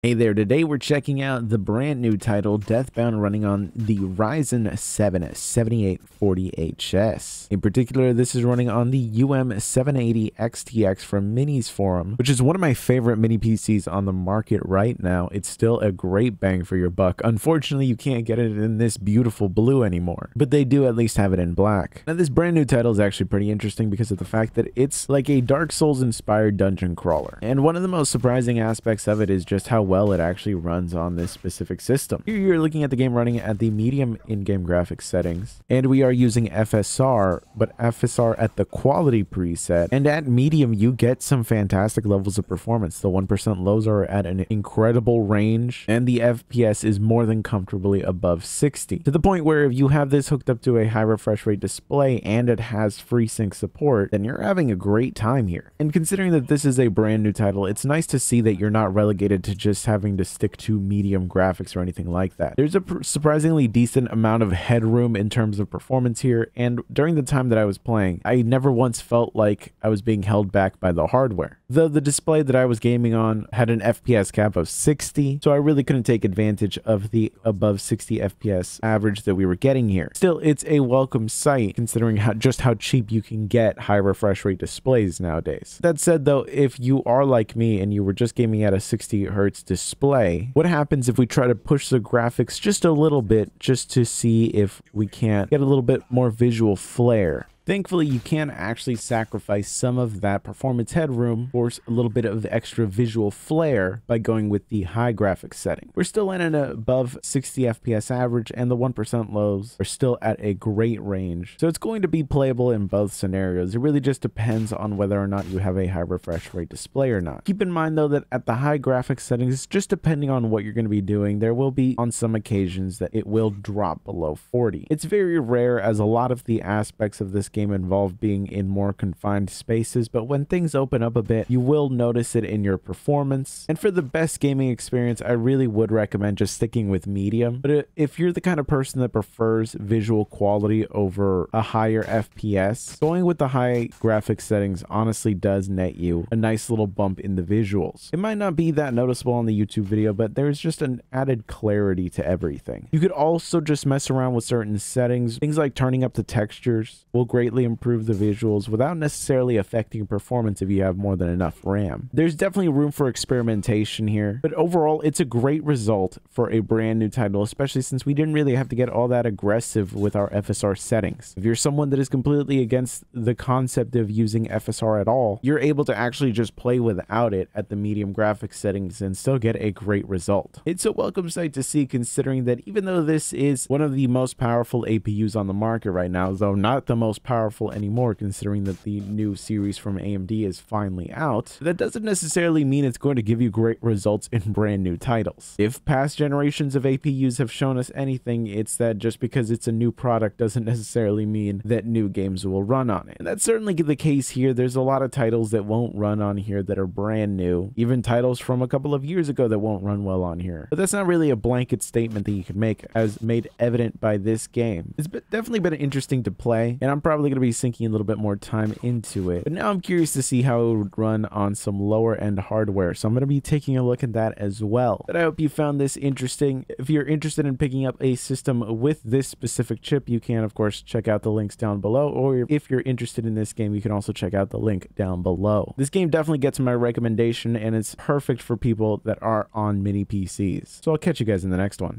Hey there, today we're checking out the brand new title Deathbound running on the Ryzen 7 7840HS. In particular, this is running on the UM780 XTX from Minisforum, which is one of my favorite mini PCs on the market right now. It's still a great bang for your buck. Unfortunately, you can't get it in this beautiful blue anymore, but they do at least have it in black. Now, this brand new title is actually pretty interesting because of the fact that it's like a Dark Souls inspired dungeon crawler. And one of the most surprising aspects of it is just how well it actually runs on this specific system. Here you're looking at the game running at the medium in-game graphics settings, and we are using FSR, but FSR at the quality preset, and at medium you get some fantastic levels of performance. The 1% lows are at an incredible range, and the FPS is more than comfortably above 60, to the point where if you have this hooked up to a high refresh rate display and it has FreeSync support, then you're having a great time here. And considering that this is a brand new title, it's nice to see that you're not relegated to just having to stick to medium graphics or anything like that. There's a surprisingly decent amount of headroom in terms of performance here, and during the time that I was playing, I never once felt like I was being held back by the hardware. Though the display that I was gaming on had an FPS cap of 60, so I really couldn't take advantage of the above 60 FPS average that we were getting here. Still, it's a welcome sight considering how just how cheap you can get high refresh rate displays nowadays. That said though, if you are like me and you were just gaming at a 60 hertz display. What happens if we try to push the graphics just a little bit just to see if we can't get a little bit more visual flair? Thankfully, you can actually sacrifice some of that performance headroom for a little bit of extra visual flair by going with the high graphics setting. We're still in an above 60 FPS average and the 1% lows are still at a great range. So it's going to be playable in both scenarios. It really just depends on whether or not you have a high refresh rate display or not. Keep in mind though that at the high graphics settings, just depending on what you're going to be doing, there will be on some occasions that it will drop below 40. It's very rare as a lot of the aspects of this game game involve being in more confined spaces, but when things open up a bit, you will notice it in your performance. And for the best gaming experience, I really would recommend just sticking with medium. But if you're the kind of person that prefers visual quality over a higher FPS, going with the high graphics settings honestly does net you a nice little bump in the visuals. It might not be that noticeable on the YouTube video, but there's just an added clarity to everything. You could also just mess around with certain settings. Things like turning up the textures will greatly greatly improve the visuals without necessarily affecting performance if you have more than enough RAM. There's definitely room for experimentation here, but overall, it's a great result for a brand new title, especially since we didn't really have to get all that aggressive with our FSR settings. If you're someone that is completely against the concept of using FSR at all, you're able to actually just play without it at the medium graphics settings and still get a great result. It's a welcome sight to see considering that even though this is one of the most powerful APUs on the market right now, though not the most powerful anymore considering that the new series from AMD is finally out, that doesn't necessarily mean it's going to give you great results in brand new titles. If past generations of APUs have shown us anything, it's that just because it's a new product doesn't necessarily mean that new games will run on it. And that's certainly the case here. There's a lot of titles that won't run on here that are brand new, even titles from a couple of years ago that won't run well on here. But that's not really a blanket statement that you can make as made evident by this game. It's definitely been interesting to play, and I'm probably probably going to be sinking a little bit more time into it. But now I'm curious to see how it would run on some lower end hardware. So I'm going to be taking a look at that as well. But I hope you found this interesting. If you're interested in picking up a system with this specific chip, you can of course check out the links down below. Or if you're interested in this game, you can also check out the link down below. This game definitely gets my recommendation and it's perfect for people that are on mini PCs. So I'll catch you guys in the next one.